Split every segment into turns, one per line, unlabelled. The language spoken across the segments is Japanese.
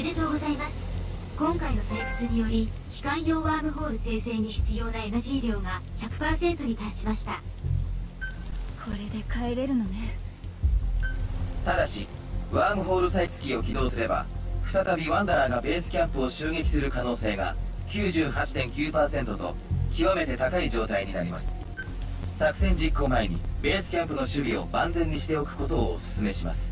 おめでとうございます。今回の採掘により機関用ワームホール生成に必要なエナジー量が100%に達しました。
これで帰れるのね。
ただしワームホール採掘機を起動すれば再びワンダラーがベースキャンプを襲撃する可能性が98.9%と極めて高い状態になります。作戦実行前にベースキャンプの守備を万全にしておくことをお勧めします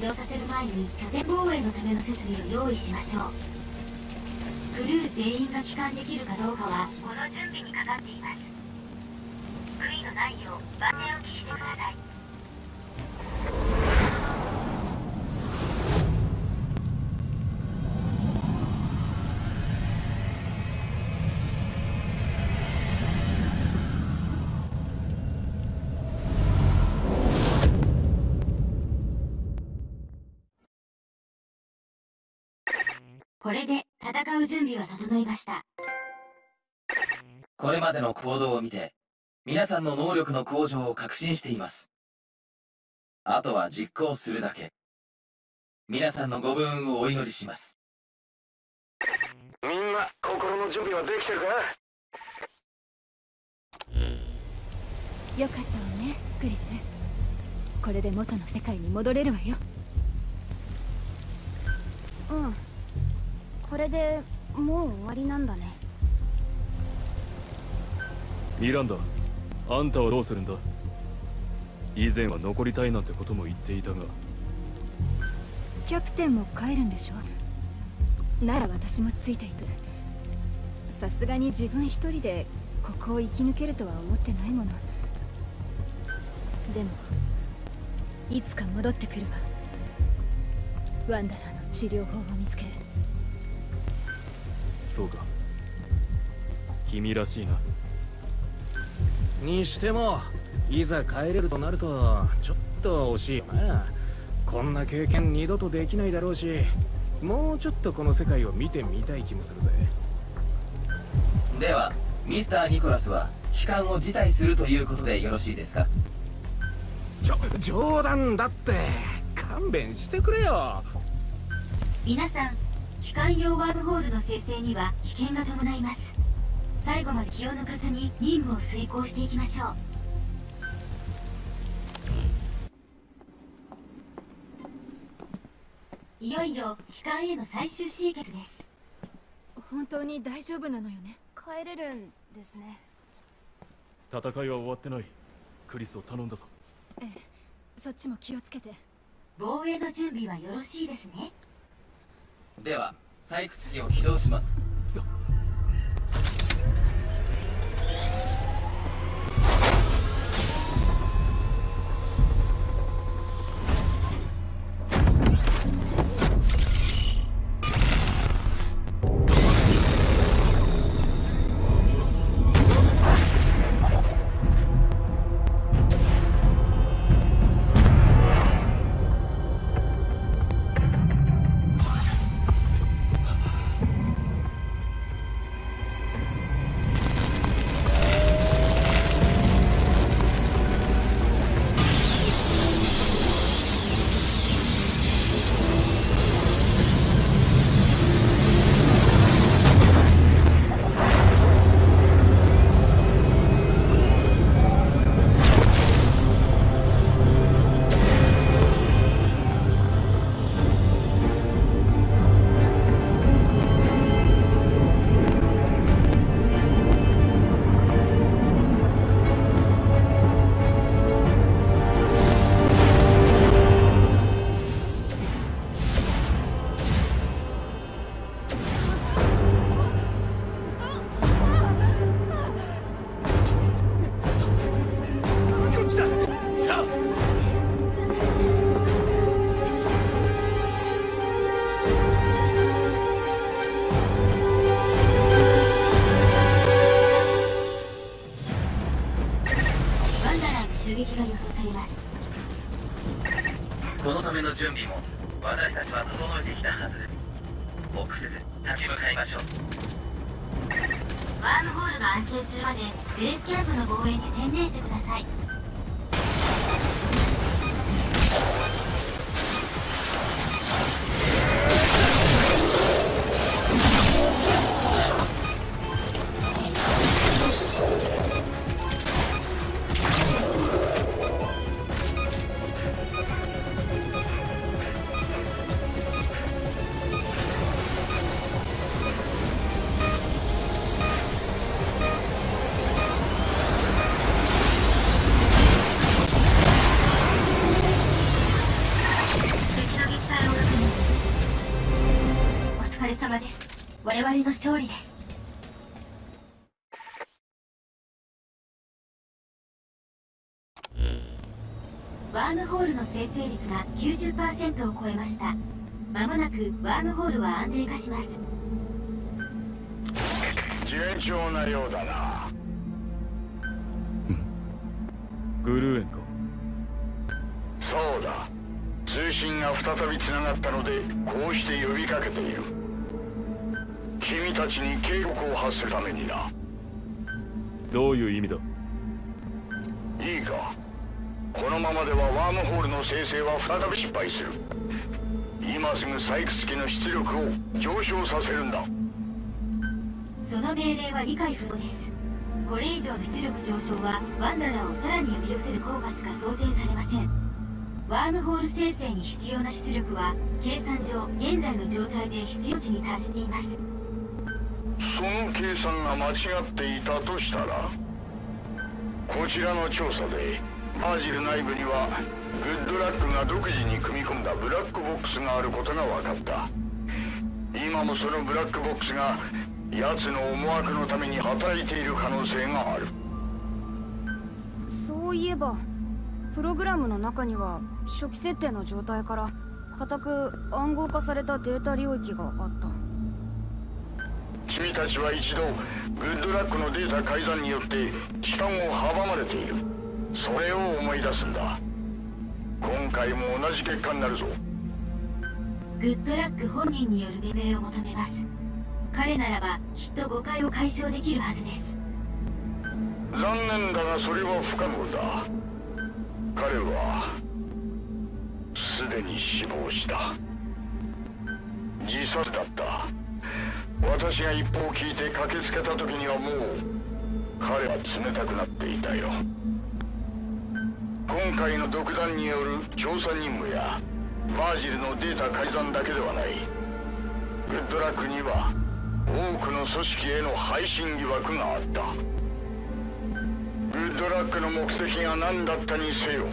起動させる前に拠点防衛のための設備を用意しましょう。クルー全員が帰還できるかどうかはこの準備にかかっています。悔いのないよう万全を期してくださいこれで戦う準備は整いました。
これまでの行動を見て皆さんの能力の向上を確信しています。あとは実行するだけ。皆さんのご武運をお祈りします。
みんな心の準備はできてるか？
よかったわねクリス。これで元の世界に戻れるわよ。うんこれでもう終わりなんだね。
ミランダあんたはどうするんだ？以前は残りたいなんてことも言っていたが。
キャプテンも帰るんでしょ？なら私もついていく。さすがに自分一人でここを生き抜けるとは思ってないもの。でもいつか戻ってくるわ。ワンダラーの治療法を見つける
そうか。君らしいな。
にしてもいざ帰れるとなるとちょっと惜しいよなこんな経験二度とできないだろうしもうちょっとこの世界を見てみたい気もするぜ。
ではミスター・ニコラスは帰還を辞退するということでよろしいですか？
ちょ冗談だって。勘弁してくれよ。
皆さん機関用ワームホールの生成には危険が伴います。最後まで気を抜かずに任務を遂行していきましょう。いよいよ機関への最終集結です。
本当に大丈夫なのよね？帰れるんですね。
戦いは終わってない。クリスを頼んだぞ。
ええそっちも気をつけて。
防衛の準備はよろしいですね
では採掘機を起動します。準備も。私たちは整えてきたはずです。臆せず立ち向かいましょう。
ワームホールが安定するまでベースキャンプの防衛に専念してください。様です。我々の勝利です。ワームホールの生成率が90%を超えました。まもなくワームホールは安定化します。
順調なようだな。
グルーエンか
そうだ。通信が再び繋がったのでこうして呼びかけている君たちに警告を発するためにな。
どういう意味だ？
いいか。このままではワームホールの生成は再び失敗する。今すぐ採掘機の出力を上昇させるんだ。
その命令は理解不能です。これ以上の出力上昇はワンダラーをさらに呼び寄せる効果しか想定されません。ワームホール生成に必要な出力は計算上現在の状態で必要値に達しています
その計算が間違っていたとしたらこちらの調査でバージル内部にはグッドラックが独自に組み込んだブラックボックスがあることが分かった。今もそのブラックボックスが奴の思惑のために働いている可能性がある。
そういえばプログラムの中には初期設定の状態から固く暗号化されたデータ領域があった。
君たちは一度グッドラックのデータ改ざんによって帰還を阻まれている。それを思い出すんだ。今回も同じ結果になるぞ。
グッドラック本人による命令を求めます。彼ならばきっと誤解を解消できるはずです。
残念だがそれは不可能だ。彼はすでに死亡した。自殺だった私が一報を聞いて駆けつけた時にはもう彼は冷たくなっていたよ。今回の独断による調査任務やバージルのデータ改ざんだけではない。グッドラックには多くの組織への配信疑惑があった。グッドラックの目的が何だったにせよ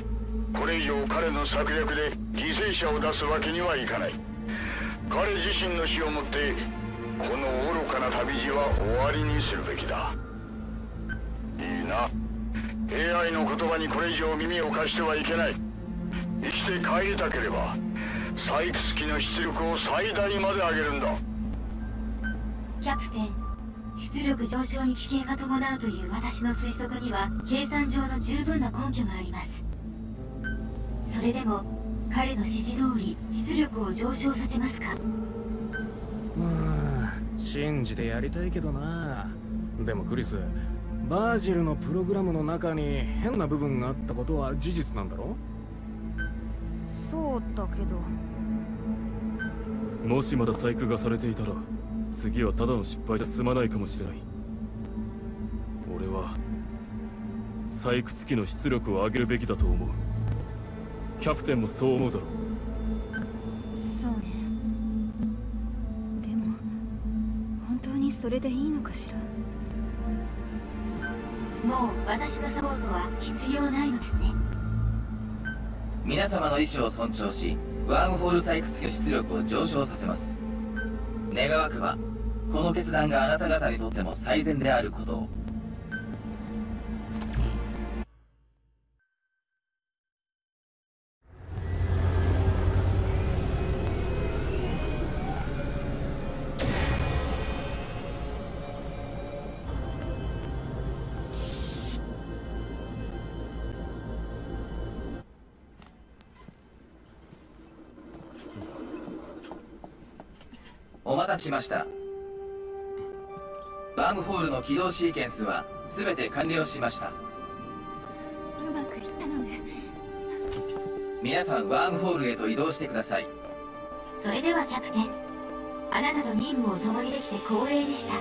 これ以上彼の策略で犠牲者を出すわけにはいかない。彼自身の死をもってこの愚かな旅路は終わりにするべきだ。いいな。AI の言葉にこれ以上耳を貸してはいけない。生きて帰りたければ採掘機の出力を最大まで上げるんだ。
キャプテン出力上昇に危険が伴うという私の推測には計算上の十分な根拠があります。それでも彼の指示通り出力を上昇させますか？
まあ信じてやりたいけどな。でもクリスバージルのプログラムの中に変な部分があったことは事実なんだろ？
そうだけど。
もしまだ細工がされていたら次はただの失敗じゃ済まないかもしれない。俺は採掘機の出力を上げるべきだと思う。キャプテンもそう思うだろう
それでいいのかしら？
もう私のサポートは必要ないのですね。
皆様の意思を尊重しワームホール採掘機の出力を上昇させます。願わくばこの決断があなた方にとっても最善であることを。しました。ワームホールの起動シーケンスは全て完了しました。
うまくいったのね。
皆さんワームホールへと移動してください。
それではキャプテンあなたと任務を共にできて光栄でした。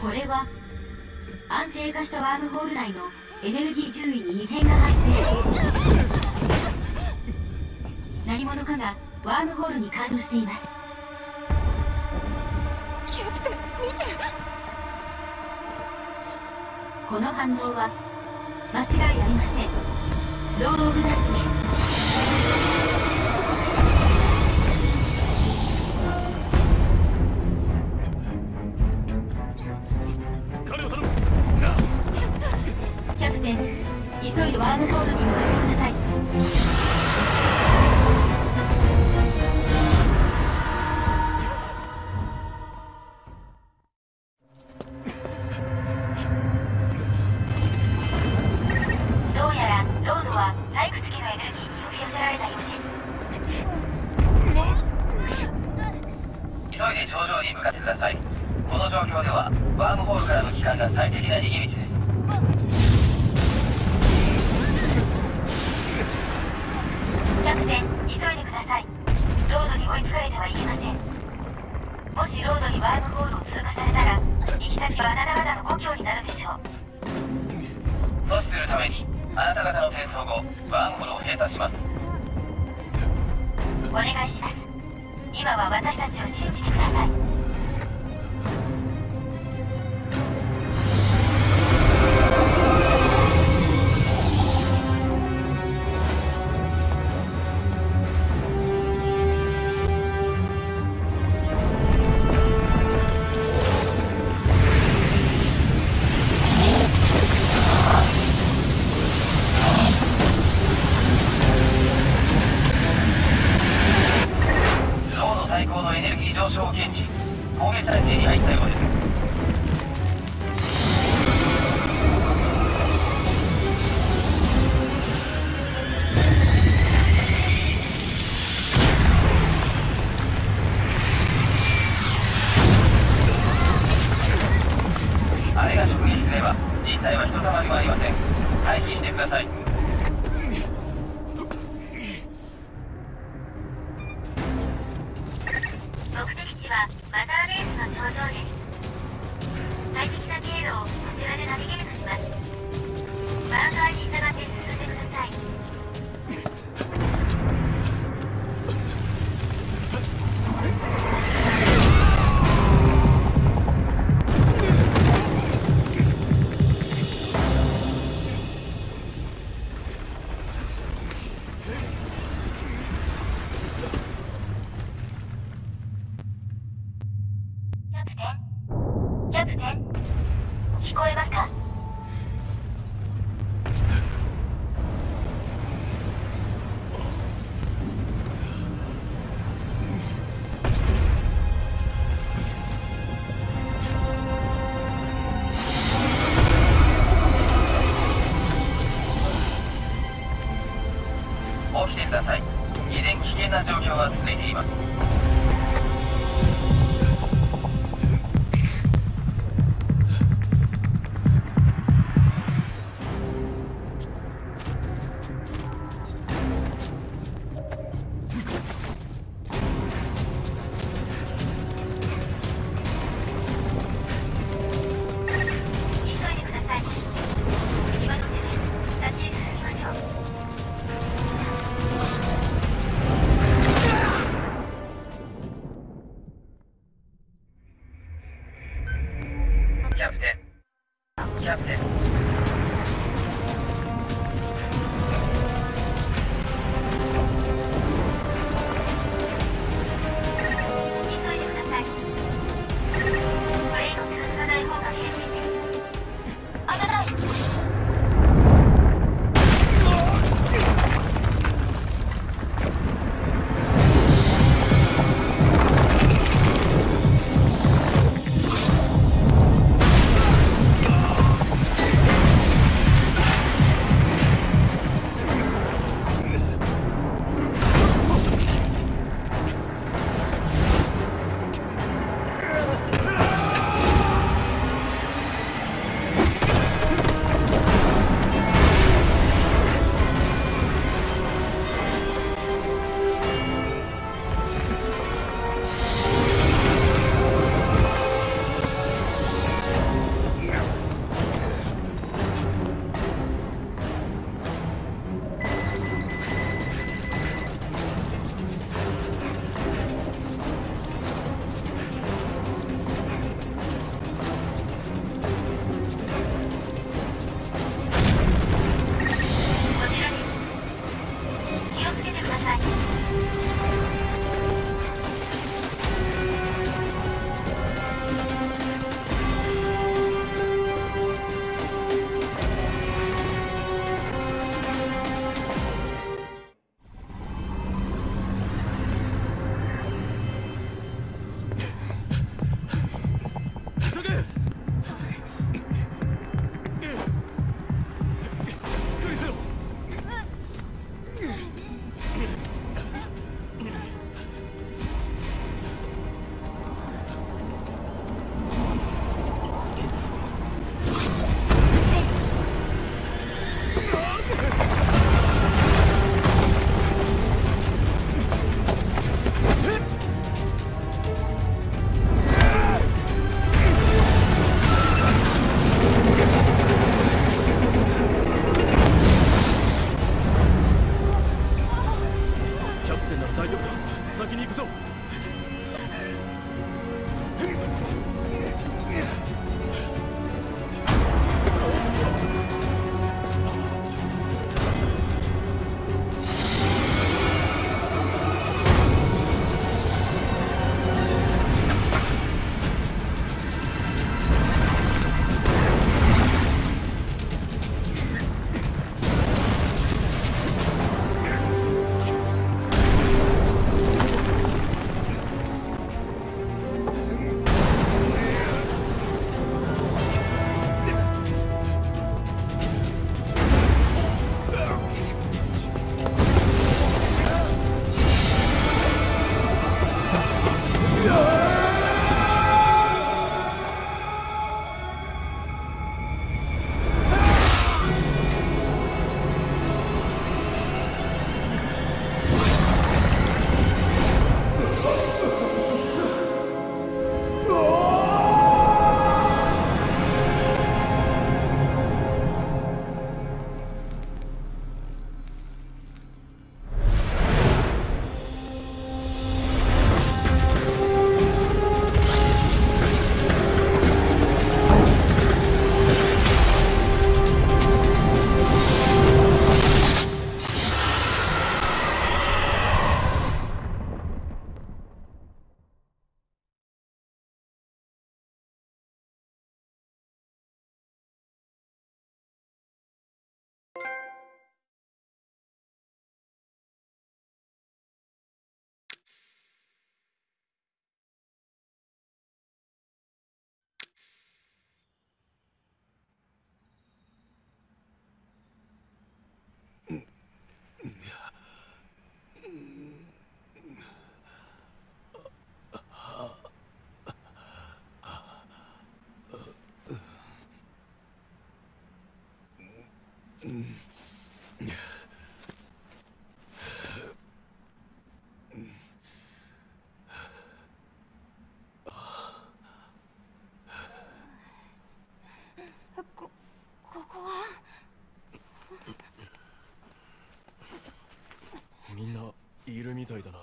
これは安定化したワームホール内のエネルギー注意に異変が発生。何者かがワームホールに干渉しています。
キャプテン見て。
この反応は間違いありません。ロード・オブ・ダストです。ワームホールに向かって
ワームホール
を
閉鎖します
お願いします。今は私たちを信じてください。
ください。状況が続いています。キャプテン。キャプテン。
たいだな。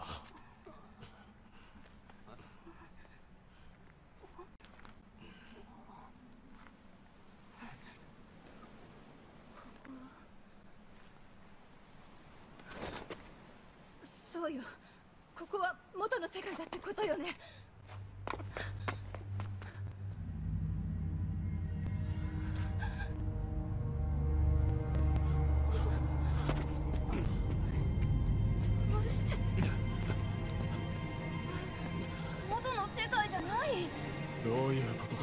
そうよ。ここは元の世界だってことよね。うい
うことだ。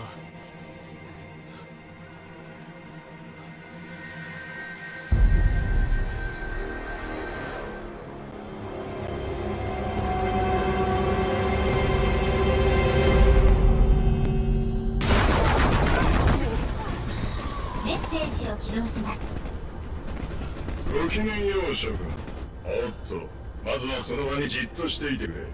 メッセージを起動します。
ごきげんよう諸君。おっとまずはその場にじっとしていてくれ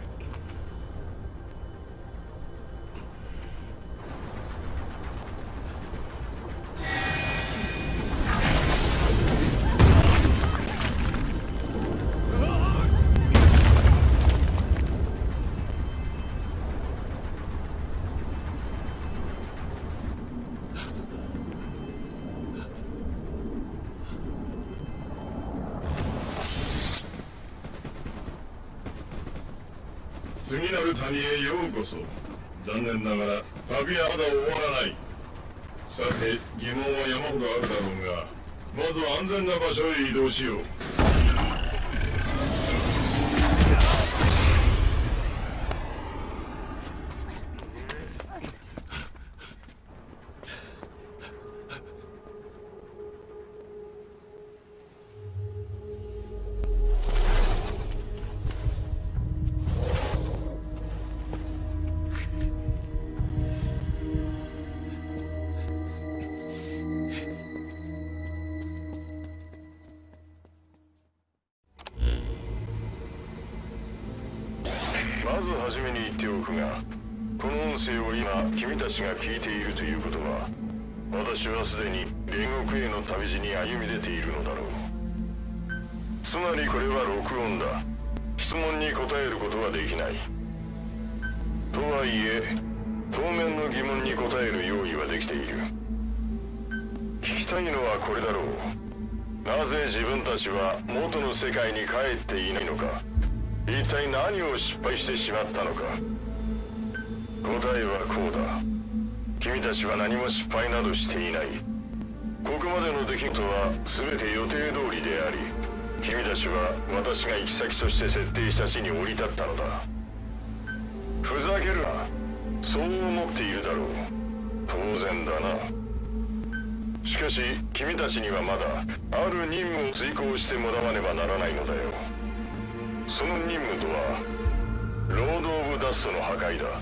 谷へようこそ。残念ながら旅はまだ終わらない。さて疑問は山ほどあるだろうがまずは安全な場所へ移動しよう。まずはじめに言っておくがこの音声を今君たちが聞いているということは私はすでに煉獄への旅路に歩み出ているのだろう。つまりこれは録音だ。質問に答えることはできない。とはいえ当面の疑問に答える用意はできている。聞きたいのはこれだろう。なぜ自分たちは元の世界に帰っていないのか。一体何を失敗してしまったのか。答えはこうだ。君たちは何も失敗などしていない。ここまでの出来事は全て予定通りであり君たちは私が行き先として設定した地に降り立ったのだ。ふざけるな。そう思っているだろう。当然だな。しかし君たちにはまだある任務を遂行してもらわねばならないのだよ。その任務とはロード・オブ・ダストの破壊だ。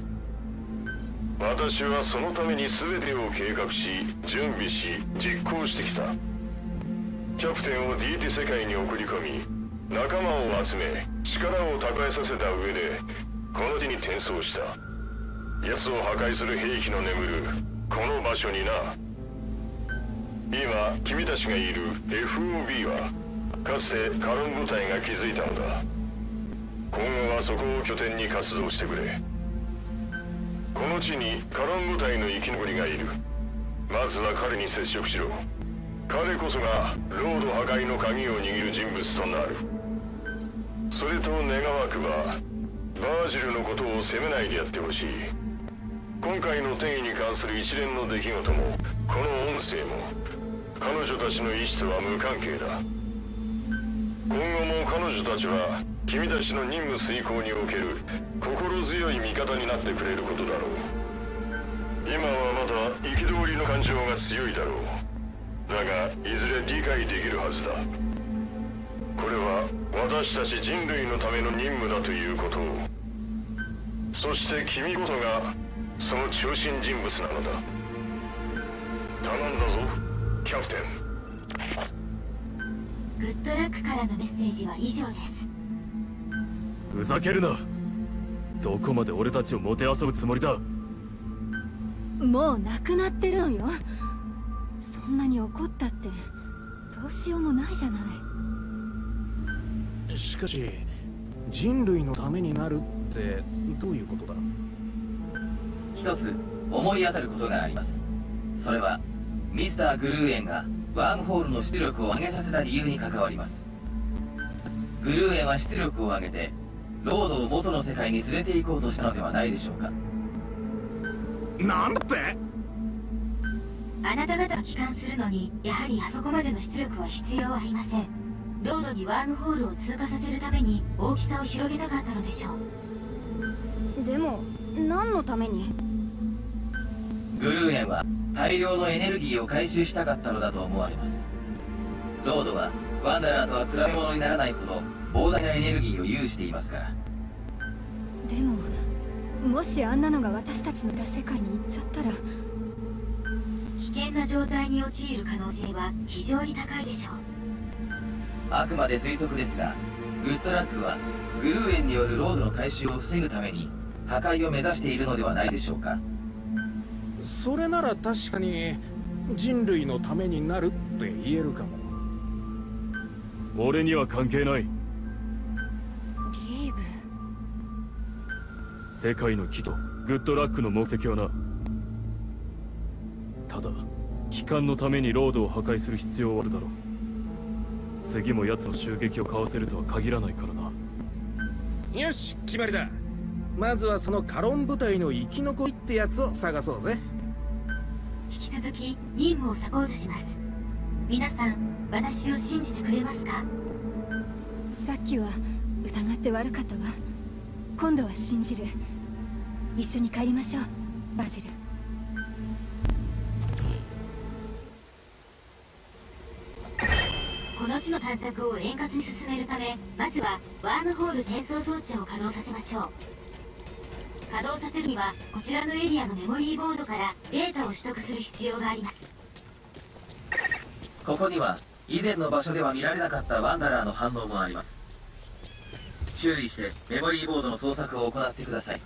私はそのために全てを計画し準備し実行してきた。キャプテンを D テ世界に送り込み仲間を集め力を蓄えさせた上でこの地に転送した。奴を破壊する兵器の眠るこの場所にな。今君たちがいる FOB はかつてカロン部隊が築いたのだ。今後はそこを拠点に活動してくれ。この地にカロン部隊の生き残りがいる。まずは彼に接触しろ。彼こそがロード破壊の鍵を握る人物となる。それと願わくばバージルのことを責めないでやってほしい。今回の転移に関する一連の出来事もこの音声も彼女たちの意思とは無関係だ。今後も彼女たちは君たちの任務遂行における心強い味方になってくれることだろう。今はまだ憤りの感情が強いだろう。だがいずれ理解できるはずだ。これは私たち人類のための任務だということを。そして君こそがその中心人物なのだ。頼んだぞキャプテン。
グッドラックからのメッセージは以上です。
ふざけるな。どこまで俺たちをもてあそぶつもりだ？
もう亡くなってるんよ。そんなに怒ったってどうしようもないじゃない。
しかし人類のためになるってどういうことだ？
一つ思い当たることがあります。それはミスター・グルーエンがワームホールの出力を上げさせた理由に関わります。グルーエンは出力を上げてロードを元の世界に連れて行こうとしたのではないでしょうか。
なんだって？
あなた方が帰還するのにやはりあそこまでの出力は必要ありません。ロードにワームホールを通過させるために大きさを広げたかったのでしょう。
でも何のために？
グルーエンは大量のエネルギーを回収したかったのだと思われます。ロードはワンダラーとは比べ物にならないほど膨大なエネルギーを有していますから。
でももしあんなのが私たちのいた世界に行っちゃったら。
危険な状態に陥る可能性は非常に高いでしょう。
あくまで推測ですがグッドラックはグルーエンによるロードの回収を防ぐために破壊を目指しているのではないでしょうか。
それなら確かに人類のためになるって言えるかも。
俺には関係ない世界の危機とグッドラックの目的はな。ただ帰還のためにロードを破壊する必要はあるだろう。次も奴の襲撃をかわせるとは限らないからな。
よし決まりだ。まずはそのカロン部隊の生き残りってやつを探そうぜ。
引き続き任務をサポートします。皆さん私を信じてくれますか？
さっきは疑って悪かったわ。今度は信じる一緒に帰りましょうバジル。
この地の探索を円滑に進めるためまずはワームホール転送装置を稼働させましょう。稼働させるにはこちらのエリアのメモリーボードからデータを取得する必要があります。
ここには以前の場所では見られなかったワンダラーの反応もあります。注意してメモリーボードの捜索を行ってください